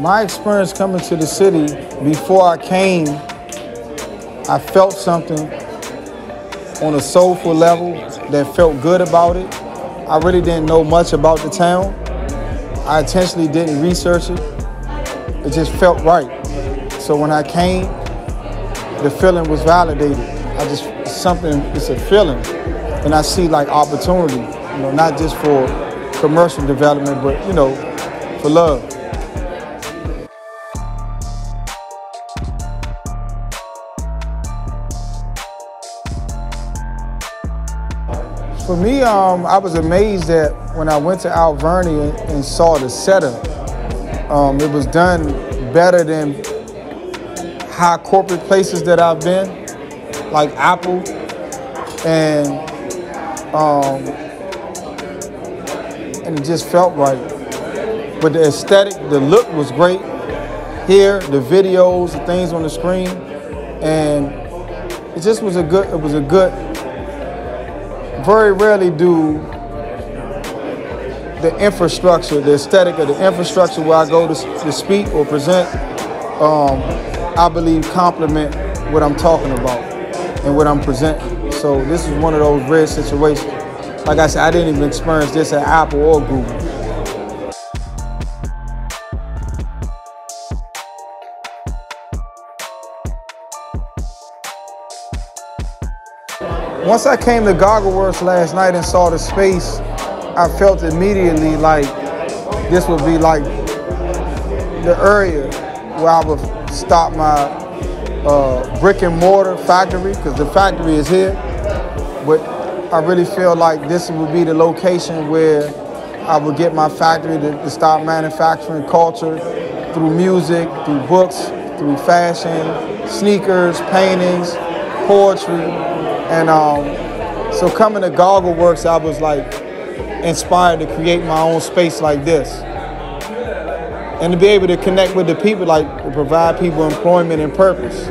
My experience coming to the city, before I came, I felt something on a soulful level that felt good about it. I really didn't know much about the town. I intentionally didn't research it. It just felt right. So when I came, the feeling was validated. I just something. It's a feeling, and I see like opportunity. You know, not just for commercial development, but you know, for love. For me, um, I was amazed that when I went to Alvernia and, and saw the setup, um, it was done better than high corporate places that I've been, like Apple, and um, and it just felt right. But the aesthetic, the look was great. Here, the videos, the things on the screen, and it just was a good. It was a good. Very rarely do the infrastructure, the aesthetic of the infrastructure where I go to, to speak or present, um, I believe complement what I'm talking about and what I'm presenting. So this is one of those rare situations. Like I said, I didn't even experience this at Apple or Google. Once I came to Goggleworks last night and saw the space, I felt immediately like this would be like the area where I would stop my uh, brick and mortar factory because the factory is here. But I really feel like this would be the location where I would get my factory to, to start manufacturing culture through music, through books, through fashion, sneakers, paintings, poetry. And um, so coming to Goggle Works, I was like inspired to create my own space like this. And to be able to connect with the people, like to provide people employment and purpose.